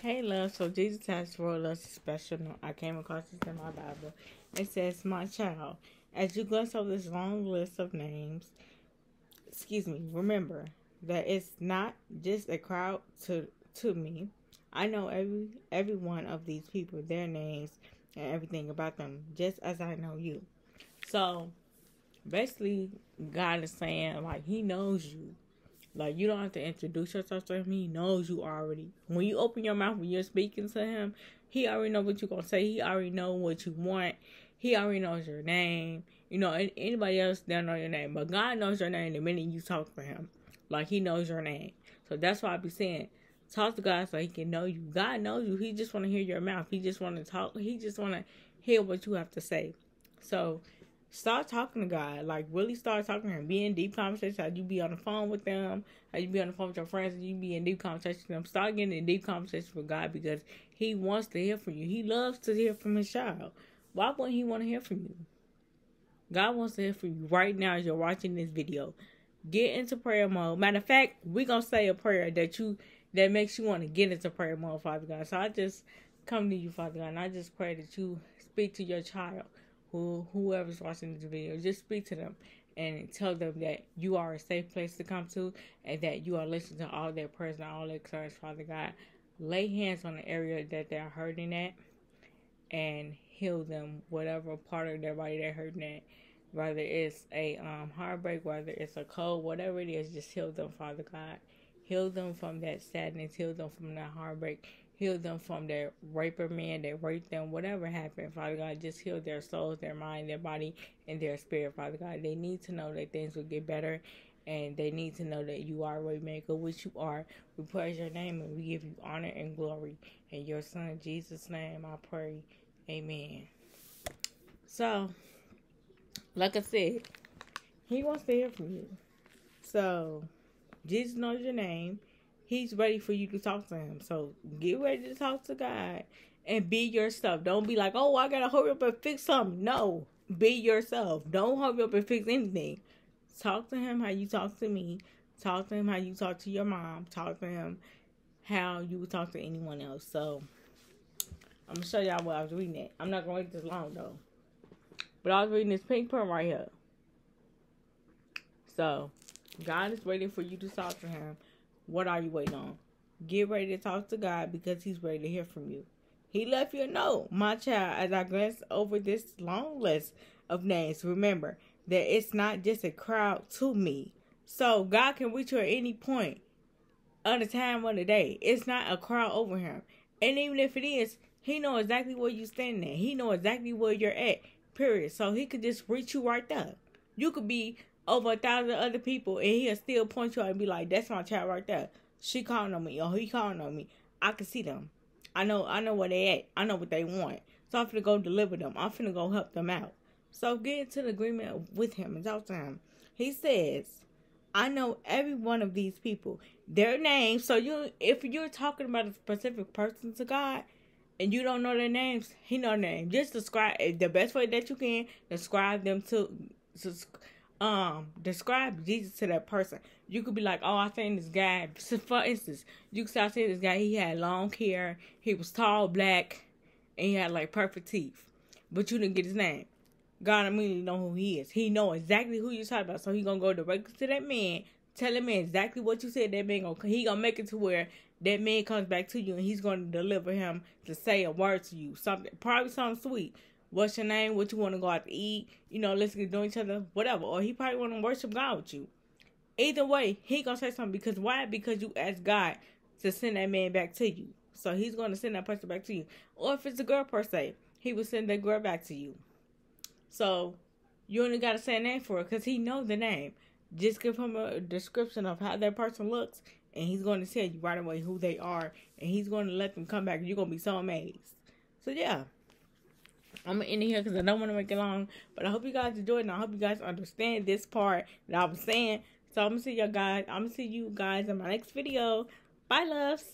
Hey, love. So Jesus has wrote us a special note. I came across this in my Bible. It says, My child, as you glance over this long list of names, excuse me, remember that it's not just a crowd to to me. I know every every one of these people, their names and everything about them, just as I know you. So basically God is saying like he knows you. Like you don't have to introduce yourself to him. He knows you already. When you open your mouth when you're speaking to him, he already know what you're gonna say. He already know what you want. He already knows your name. You know, anybody else don't know your name, but God knows your name the minute you talk to Him. Like He knows your name. So that's why I be saying, talk to God so He can know you. God knows you. He just want to hear your mouth. He just want to talk. He just want to hear what you have to say. So start talking to God. Like really start talking to him. Be in deep conversation. How you be on the phone with them. How you be on the phone with your friends. And you be in deep conversation with them. Start getting in deep conversation with God because He wants to hear from you. He loves to hear from His child. Why wouldn't He want to hear from you? God wants to hear from you right now as you're watching this video. Get into prayer mode. Matter of fact, we're gonna say a prayer that you that makes you want to get into prayer mode, Father God. So I just come to you, Father God, and I just pray that you speak to your child who whoever's watching this video, just speak to them and tell them that you are a safe place to come to and that you are listening to all their prayers and all their concerns, Father God. Lay hands on the area that they're hurting at and heal them, whatever part of their body they're hurting at. Whether it's a um, heartbreak, whether it's a cold, whatever it is, just heal them, Father God. Heal them from that sadness, heal them from that heartbreak, Heal them from their raper man that raped them, whatever happened, Father God. Just heal their souls, their mind, their body, and their spirit, Father God. They need to know that things will get better and they need to know that you are a waymaker, which you are. We praise your name and we give you honor and glory. In your son Jesus' name I pray. Amen. So, like I said, he wants to hear from you. So, Jesus knows your name. He's ready for you to talk to him. So get ready to talk to God and be yourself. Don't be like, oh, I gotta hurry up and fix something. No, be yourself. Don't hurry up and fix anything. Talk to him how you talk to me. Talk to him how you talk to your mom. Talk to him how you would talk to anyone else. So I'm gonna show y'all what I was reading it. I'm not gonna wait this long though. But I was reading this pink print right here. So God is waiting for you to talk to him what are you waiting on? Get ready to talk to God because He's ready to hear from you. He left you a note, my child, as I glance over this long list of names. Remember that it's not just a crowd to me. So God can reach you at any point of the time of the day. It's not a crowd over him. And even if it is, he know exactly where you standing at. He know exactly where you're at. Period. So he could just reach you right there. You could be over a thousand other people and he'll still point you out and be like, That's my child right there. She calling on me or he calling on me. I can see them. I know I know where they at. I know what they want. So I'm finna go deliver them. I'm finna go help them out. So get into the agreement with him and talk to him. He says, I know every one of these people, their names. So you if you're talking about a specific person to God and you don't know their names, he know their name. Just describe the best way that you can, describe them to, to um describe Jesus to that person. You could be like, oh, I seen this guy. For instance, you could start saying this guy. He had long hair. He was tall, black, and he had like perfect teeth. But you didn't get his name. God immediately know who he is. He know exactly who you're talking about. So he gonna go directly to that man, tell him exactly what you said. That man gonna he gonna make it to where that man comes back to you and he's gonna deliver him to say a word to you. Something probably something sweet what's your name, what you want to go out to eat, you know, let's get know each other, whatever. Or he probably want to worship God with you. Either way, he gonna say something because why? Because you asked God to send that man back to you. So he's gonna send that person back to you. Or if it's a girl per se, he will send that girl back to you. So you only gotta say a name for it because he knows the name. Just give him a description of how that person looks, and he's going to tell you right away who they are, and he's going to let them come back. And You're gonna be so amazed. So yeah. I'm gonna end it here because I don't want to make it long. But I hope you guys enjoyed and I hope you guys understand this part that I'm saying. So I'm gonna see y'all guys. I'm gonna see you guys in my next video. Bye, loves.